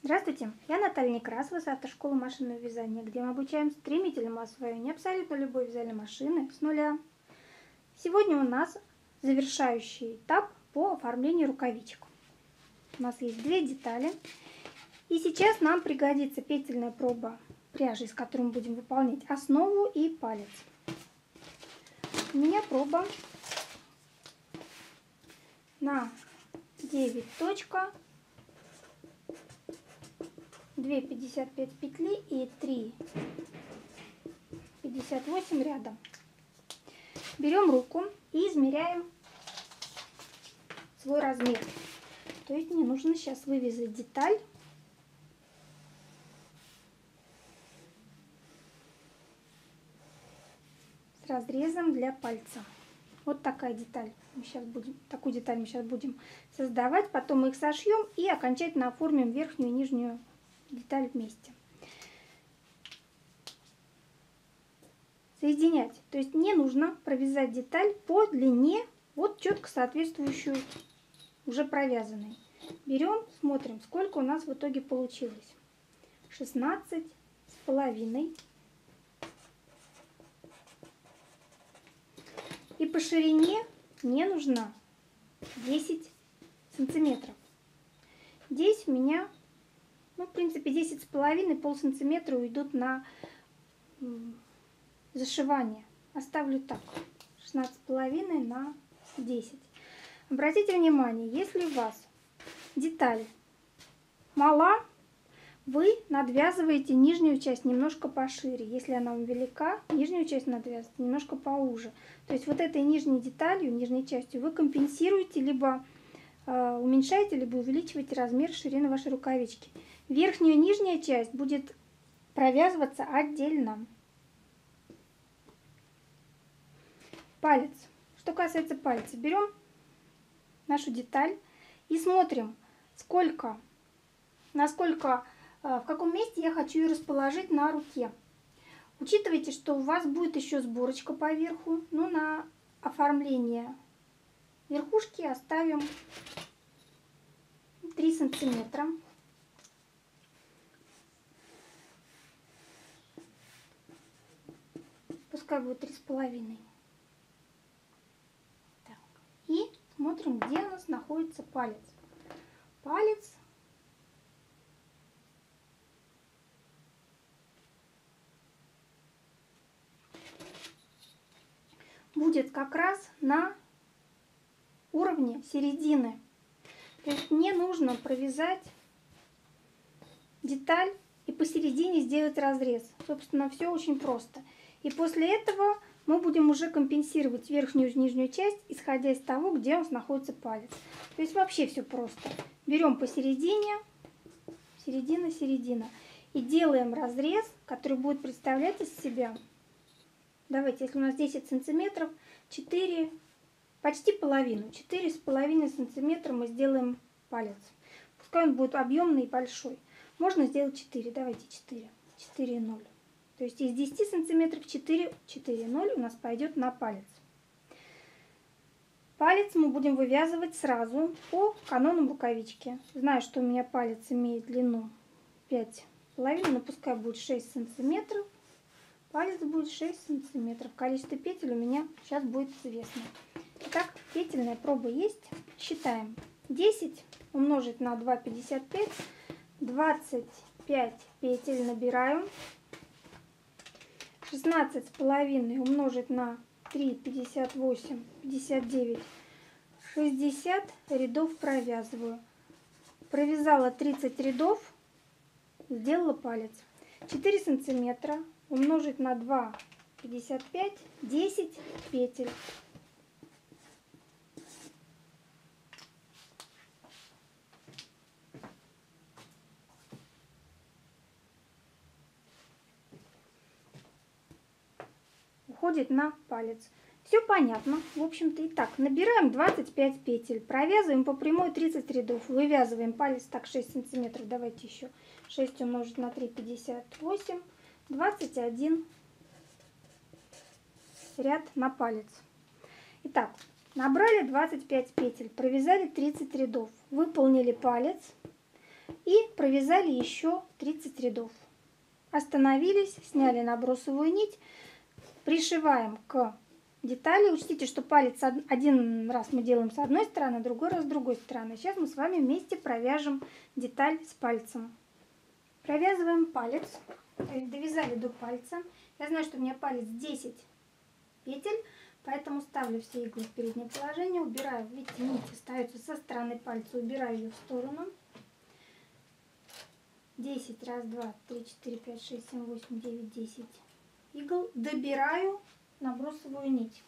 Здравствуйте, я Наталья Некрасова с автошколы машинного вязания, где мы обучаем стремительному освоению абсолютно любой вязальной машины с нуля. Сегодня у нас завершающий этап по оформлению рукавичек. У нас есть две детали. И сейчас нам пригодится петельная проба пряжи, из которой мы будем выполнять основу и палец. У меня проба на 9 точка 2 55 петли и 3 58 рядом. Берем руку и измеряем свой размер. То есть мне нужно сейчас вывязать деталь. С разрезом для пальца. Вот такая деталь. Мы сейчас будем, такую деталь мы сейчас будем создавать. Потом мы их сошьем и окончательно оформим верхнюю и нижнюю деталь вместе. Соединять. То есть не нужно провязать деталь по длине, вот четко соответствующую уже провязанной. Берем, смотрим, сколько у нас в итоге получилось. 16 с половиной И по ширине мне нужно 10 сантиметров. Здесь у меня, ну, в принципе, 10 с половиной, пол сантиметра уйдут на зашивание. Оставлю так, 16 с половиной на 10. Обратите внимание, если у вас деталь мала, вы надвязываете нижнюю часть немножко пошире. Если она вам велика, нижнюю часть надвязываете немножко поуже. То есть вот этой нижней деталью, нижней частью вы компенсируете, либо э, уменьшаете, либо увеличиваете размер ширины вашей рукавички. Верхняя и нижняя часть будет провязываться отдельно. Палец. Что касается пальца, берем нашу деталь и смотрим, сколько, насколько а, в каком месте я хочу ее расположить на руке. Учитывайте, что у вас будет еще сборочка по верху, но на оформление верхушки оставим 3 сантиметра. Три с половиной. И смотрим, где у нас находится палец. Палец будет как раз на уровне середины. То есть мне нужно провязать деталь и посередине сделать разрез. Собственно, все очень просто. И после этого мы будем уже компенсировать верхнюю и нижнюю часть, исходя из того, где у нас находится палец. То есть вообще все просто. Берем посередине, середина, середина. И делаем разрез, который будет представлять из себя Давайте, если у нас 10 сантиметров, 4, почти половину, 4 с половиной сантиметра мы сделаем палец. Пускай он будет объемный и большой. Можно сделать 4, давайте 4, 4 0. То есть из 10 сантиметров 4, 4 0 у нас пойдет на палец. Палец мы будем вывязывать сразу по канонам рукавички. Знаю, что у меня палец имеет длину 5,5, но пускай будет 6 сантиметров. Палец будет 6 сантиметров. Количество петель у меня сейчас будет известно. Итак, петельная проба есть. Считаем. 10 умножить на 2,55. 25 петель набираем. 16 с половиной умножить на 3, 58, 59, 60 рядов провязываю. Провязала 30 рядов, сделала палец. 4 сантиметра умножить на 2, 55, 10 петель. Уходит на палец. Все понятно. В общем-то и так. Набираем 25 петель. Провязываем по прямой 30 рядов. Вывязываем палец так 6 сантиметров. Давайте еще 6 умножить на 3, 58. 21 ряд на палец. Итак, набрали 25 петель, провязали 30 рядов, выполнили палец И провязали еще 30 рядов. Остановились, сняли набросовую нить, пришиваем к детали. Учтите, что палец один раз мы делаем с одной стороны, другой раз с другой стороны. Сейчас мы с вами вместе провяжем деталь с пальцем. Провязываем палец, довязали до пальца. Я знаю, что у меня палец 10 петель, поэтому ставлю все иглы в переднее положение, убираю, видите, нить остается со стороны пальца, убираю ее в сторону. 10, раз, два, три, четыре, пять, шесть, семь, восемь, девять, десять игл. Добираю набросовую нить.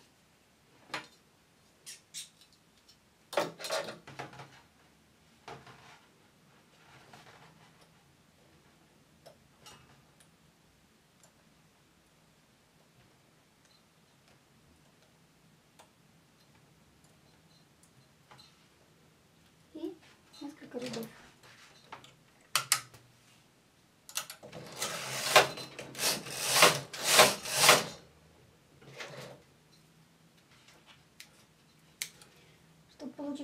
И несколько рядов.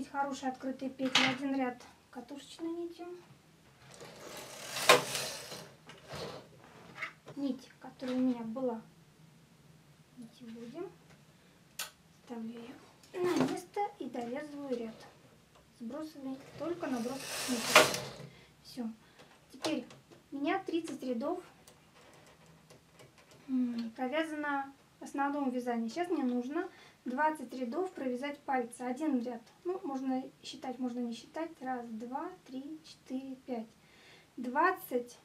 Получить хорошие открытые петли, один ряд катушечной нитью. Нить, которая у меня была, нити будем. Ставлю ее на место и довязываю ряд. Сбросываю только наброс нити. Все. Теперь у меня 30 рядов провязано основном вязании. Сейчас мне нужно 20 рядов провязать пальцы. Один ряд. Ну, можно считать, можно не считать. Раз, два, три, четыре, пять. 20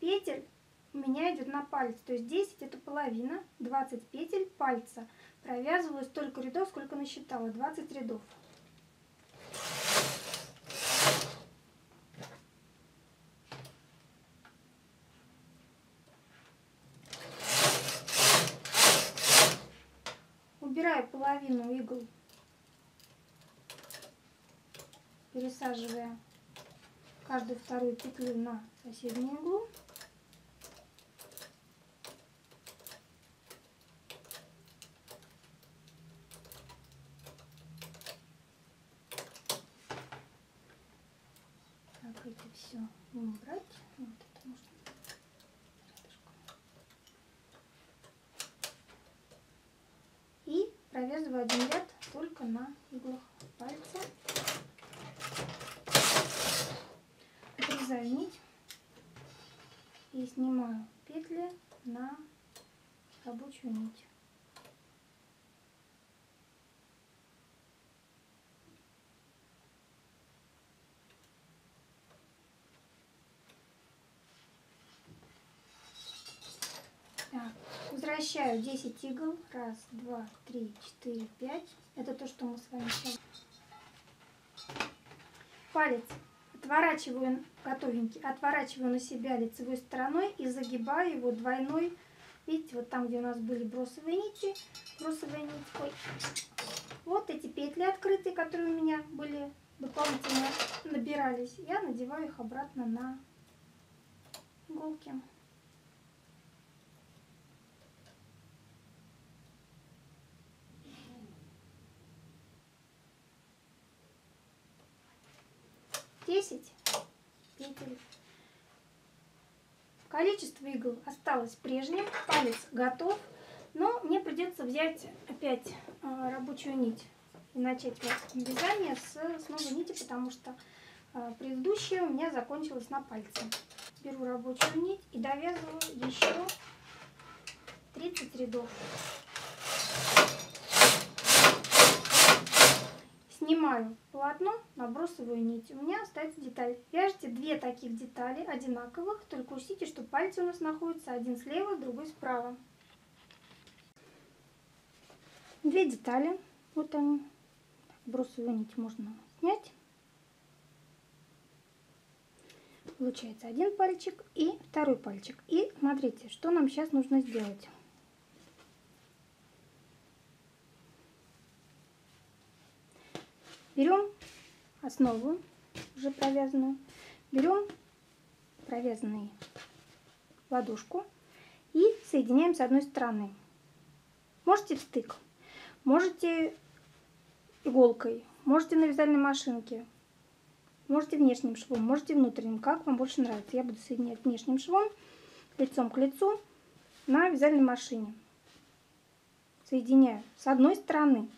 петель у меня идет на палец. То есть 10 это половина. 20 петель пальца. Провязываю столько рядов, сколько насчитала. 20 рядов. Половину игл, пересаживая каждую вторую петлю на соседнюю иглу. Так, это все убрать. Вот это можно провязываю один ряд только на иглах пальца. Отрезаю нить и снимаю петли на рабочую нить. Возвращаю 10 игл. Раз, два, три, четыре, пять. Это то, что мы с вами сейчас. Палец отворачиваю, готовенький, отворачиваю на себя лицевой стороной и загибаю его двойной. Видите, вот там, где у нас были бросовые нити, бросовая нить. Ой. Вот эти петли открытые, которые у меня были дополнительно набирались. Я надеваю их обратно на иголки. Десять петель. Количество игл осталось прежним, палец готов, но мне придется взять опять а, рабочую нить и начать вязание с, с новой нити, потому что а, предыдущая у меня закончилась на пальце. Беру рабочую нить и довязываю еще 30 рядов. Снимаю полотно, набросываю нить. У меня остается деталь. Вяжите две таких детали одинаковых, только учтите, что пальцы у нас находятся один слева, другой справа. Две детали. Вот они. Бросовую нить можно снять. Получается один пальчик и второй пальчик. И смотрите, что нам сейчас нужно сделать. Берем основу, уже провязанную, берем провязанный ладошку и соединяем с одной стороны. Можете в стык, можете иголкой, можете на вязальной машинке. Можете внешним швом, можете внутренним, как вам больше нравится. Я буду соединять внешним швом лицом к лицу на вязальной машине. Соединяю с одной стороны.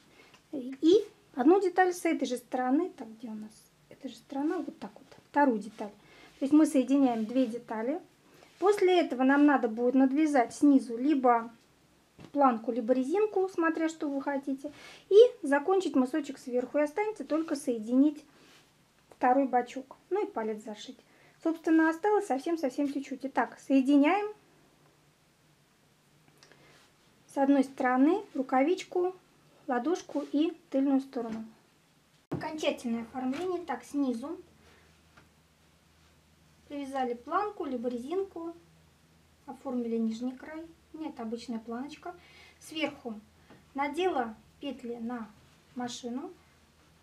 И одну деталь с этой же стороны, так где у нас, эта же сторона, вот так вот, вторую деталь. То есть мы соединяем две детали. После этого нам надо будет надвязать снизу либо планку, либо резинку, смотря что вы хотите. И закончить мысочек сверху. И останется только соединить второй бачок. Ну и палец зашить. Собственно, осталось совсем-совсем чуть-чуть. Итак, соединяем с одной стороны рукавичку, ладошку и тыльную сторону. Окончательное оформление. Так, снизу привязали планку, либо резинку, оформили нижний край. Нет, обычная планочка. Сверху надела петли на машину.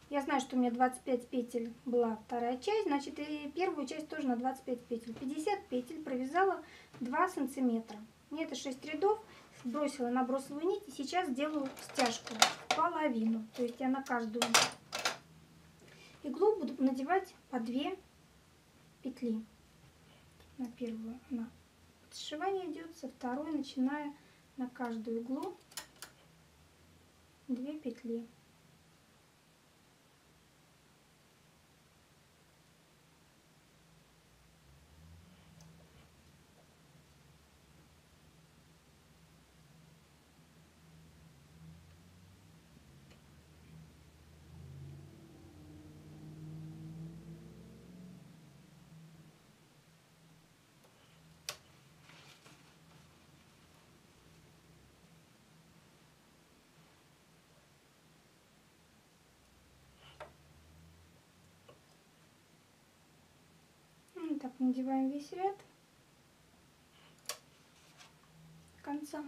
Я знаю, что у меня 25 петель была вторая часть, значит и первую часть тоже на 25 петель. 50 петель провязала 2 сантиметра. Мне это 6 рядов, сбросила на бросовую нить и сейчас делаю стяжку половину. То есть я на каждую иглу буду надевать по 2 петли. На первую на сшивание идет, со второй начиная на каждую иглу 2 петли. Так, надеваем весь ряд конца.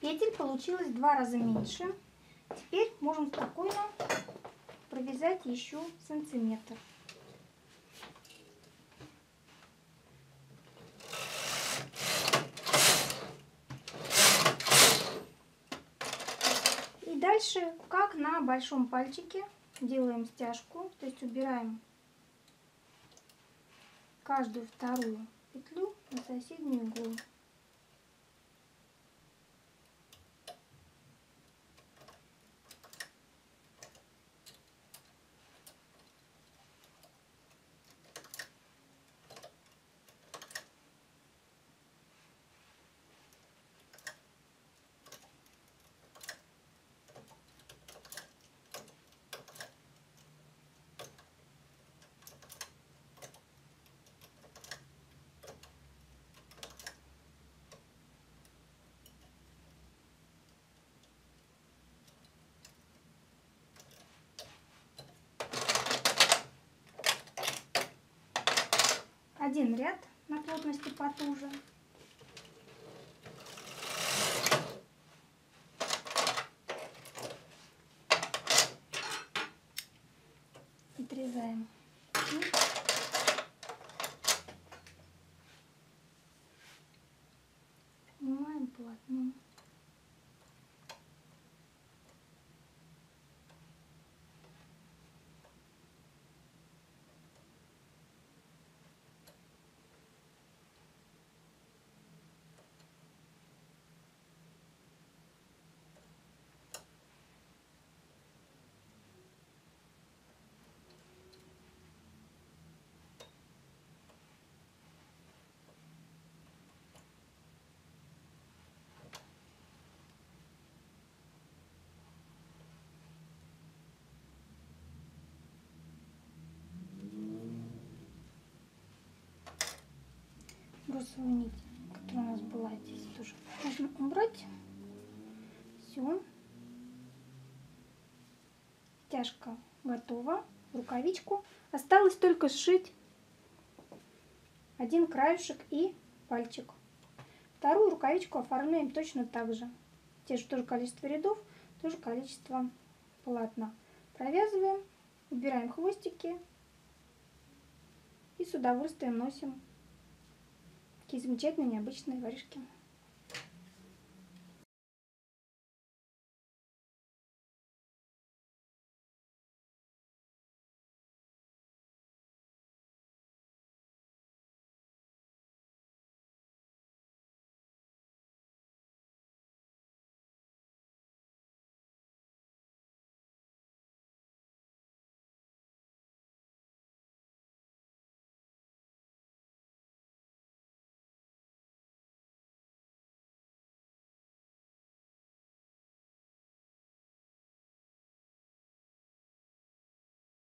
Петель получилось два раза меньше. Теперь можем спокойно провязать еще сантиметр. И дальше, как на большом пальчике, делаем стяжку, то есть убираем каждую вторую петлю на соседнюю иглу. Ряд на плотности потуже. Бросовую нить, которая у нас была здесь, тоже можно убрать. Все. Стяжка готова. Рукавичку. Осталось только сшить один краешек и пальчик. Вторую рукавичку оформляем точно так же. Те же тоже количество рядов, тоже количество полотна. Провязываем, убираем хвостики и с удовольствием носим Такие замечательные, необычные варежки.